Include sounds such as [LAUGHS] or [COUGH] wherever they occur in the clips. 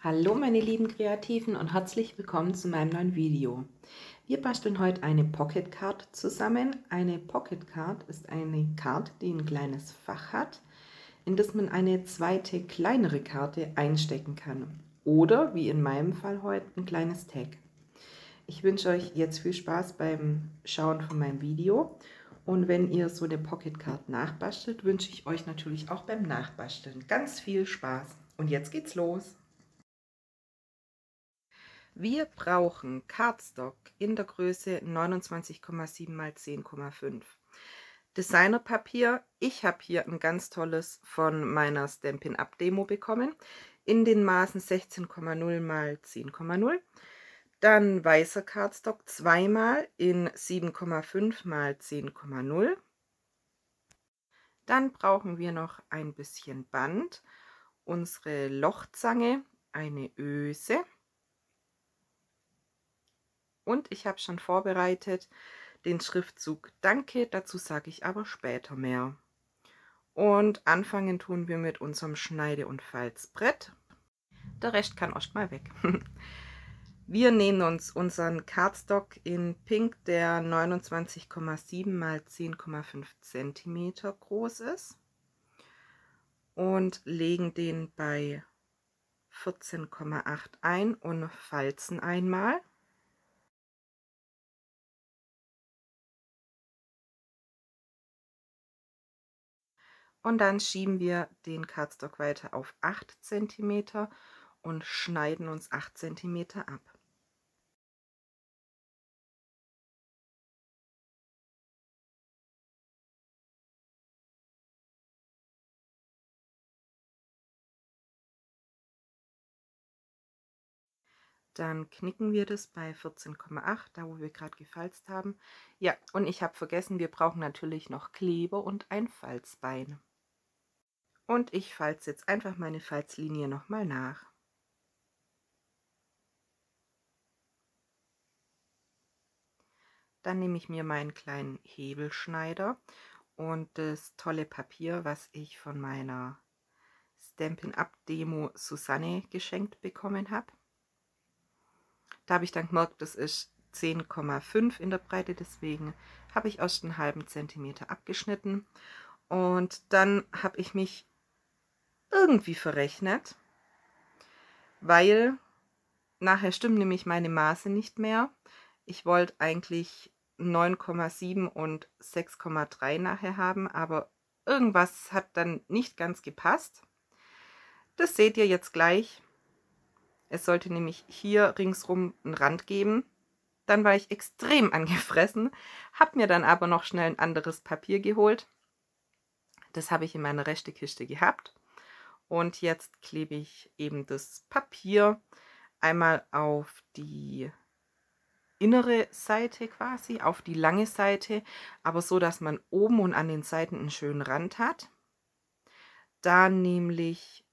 Hallo meine lieben Kreativen und herzlich willkommen zu meinem neuen Video. Wir basteln heute eine Pocket Card zusammen. Eine Pocket Card ist eine Karte, die ein kleines Fach hat, in das man eine zweite kleinere Karte einstecken kann. Oder, wie in meinem Fall heute, ein kleines Tag. Ich wünsche euch jetzt viel Spaß beim Schauen von meinem Video. Und wenn ihr so eine Pocket Card nachbastelt, wünsche ich euch natürlich auch beim Nachbasteln ganz viel Spaß. Und jetzt geht's los! Wir brauchen Cardstock in der Größe 29,7 x 10,5. Designerpapier. Ich habe hier ein ganz tolles von meiner Stampin' Up Demo bekommen. In den Maßen 16,0 x 10,0. Dann weißer Cardstock zweimal in 7,5 x 10,0. Dann brauchen wir noch ein bisschen Band, unsere Lochzange, eine Öse und ich habe schon vorbereitet den Schriftzug Danke, dazu sage ich aber später mehr. Und anfangen tun wir mit unserem Schneide- und Falzbrett. Der Rest kann erst mal weg. [LAUGHS] Wir nehmen uns unseren Cardstock in Pink, der 29,7 x 10,5 cm groß ist und legen den bei 14,8 ein und falzen einmal. Und dann schieben wir den Cardstock weiter auf 8 cm und schneiden uns 8 cm ab. Dann knicken wir das bei 14,8, da wo wir gerade gefalzt haben. Ja, und ich habe vergessen, wir brauchen natürlich noch Kleber und ein Falzbein. Und ich falze jetzt einfach meine Falzlinie nochmal nach. Dann nehme ich mir meinen kleinen Hebelschneider und das tolle Papier, was ich von meiner Stampin' Up Demo Susanne geschenkt bekommen habe. Da habe ich dann gemerkt, das ist 10,5 in der Breite, deswegen habe ich erst einen halben Zentimeter abgeschnitten. Und dann habe ich mich irgendwie verrechnet, weil nachher stimmen nämlich meine Maße nicht mehr. Ich wollte eigentlich 9,7 und 6,3 nachher haben, aber irgendwas hat dann nicht ganz gepasst. Das seht ihr jetzt gleich. Es sollte nämlich hier ringsrum einen Rand geben. Dann war ich extrem [LAUGHS] angefressen, habe mir dann aber noch schnell ein anderes Papier geholt. Das habe ich in meiner Restekiste gehabt. Und jetzt klebe ich eben das Papier einmal auf die innere Seite quasi, auf die lange Seite, aber so, dass man oben und an den Seiten einen schönen Rand hat. Da nämlich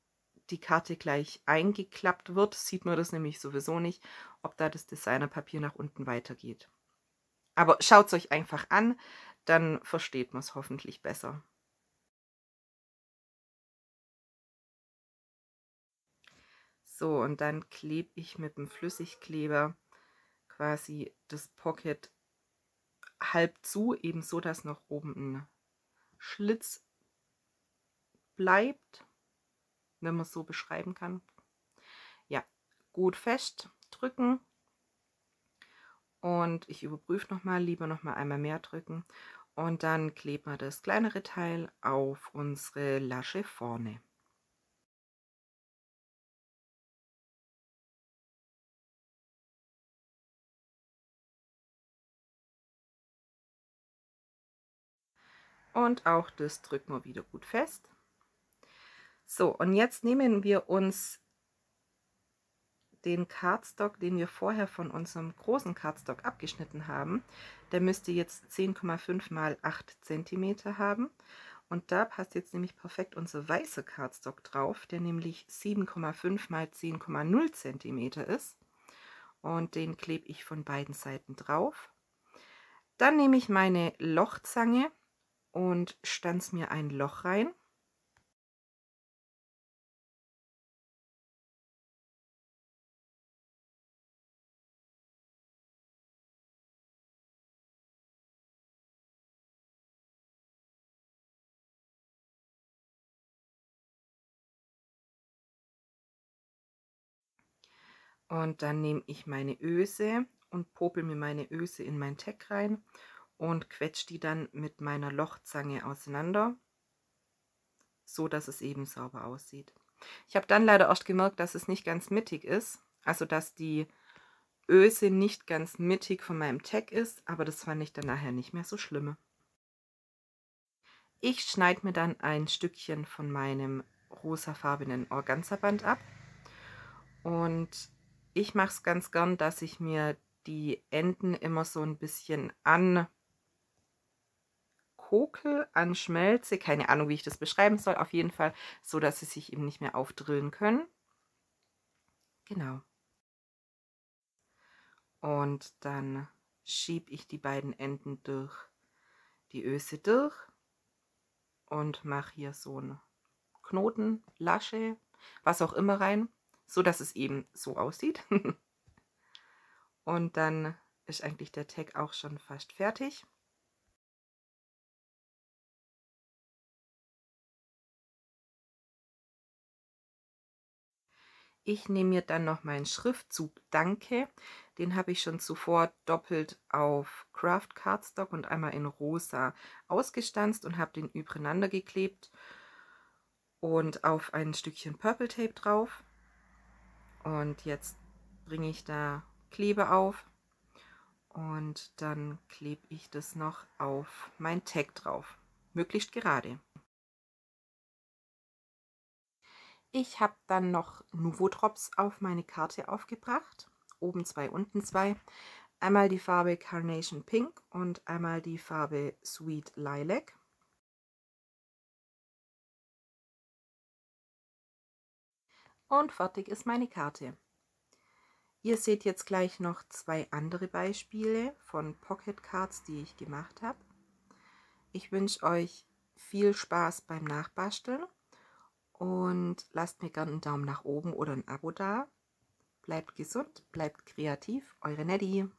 die Karte gleich eingeklappt wird, sieht man das nämlich sowieso nicht, ob da das Designerpapier nach unten weitergeht. Aber schaut es euch einfach an, dann versteht man es hoffentlich besser. So, und dann klebe ich mit dem Flüssigkleber quasi das Pocket halb zu, eben so, dass noch oben ein Schlitz bleibt, wenn man es so beschreiben kann. Ja, gut fest drücken und ich überprüfe nochmal, lieber nochmal einmal mehr drücken und dann kleben wir das kleinere Teil auf unsere Lasche vorne. Und auch das drücken wir wieder gut fest. So, und jetzt nehmen wir uns den Cardstock, den wir vorher von unserem großen Cardstock abgeschnitten haben. Der müsste jetzt 10,5 mal 8 cm haben. Und da passt jetzt nämlich perfekt unser weißer Cardstock drauf, der nämlich 7,5 mal 10,0 cm ist. Und den klebe ich von beiden Seiten drauf. Dann nehme ich meine Lochzange und stanz mir ein Loch rein. Und dann nehme ich meine Öse und popel mir meine Öse in mein Teck rein und quetsche die dann mit meiner Lochzange auseinander, so dass es eben sauber aussieht. Ich habe dann leider erst gemerkt, dass es nicht ganz mittig ist, also dass die Öse nicht ganz mittig von meinem Tag ist, aber das fand ich dann nachher nicht mehr so schlimm. Ich schneide mir dann ein Stückchen von meinem rosafarbenen Organza-Band ab und ich mache es ganz gern, dass ich mir die Enden immer so ein bisschen an Kokel, an Schmelze, keine Ahnung, wie ich das beschreiben soll, auf jeden Fall so, dass sie sich eben nicht mehr aufdrillen können. Genau. Und dann schiebe ich die beiden Enden durch die Öse durch und mache hier so einen Knoten, Lasche, was auch immer rein, so dass es eben so aussieht. [LAUGHS] und dann ist eigentlich der Tag auch schon fast fertig. Ich nehme mir dann noch meinen Schriftzug Danke. Den habe ich schon zuvor doppelt auf Craft Cardstock und einmal in rosa ausgestanzt und habe den übereinander geklebt und auf ein Stückchen Purple Tape drauf. Und jetzt bringe ich da Klebe auf und dann klebe ich das noch auf mein Tag drauf. Möglichst gerade. Ich habe dann noch Nuvo Drops auf meine Karte aufgebracht. Oben zwei, unten zwei. Einmal die Farbe Carnation Pink und einmal die Farbe Sweet Lilac. Und fertig ist meine Karte. Ihr seht jetzt gleich noch zwei andere Beispiele von Pocket Cards, die ich gemacht habe. Ich wünsche euch viel Spaß beim Nachbasteln und lasst mir gerne einen Daumen nach oben oder ein Abo da. Bleibt gesund, bleibt kreativ, eure Nettie.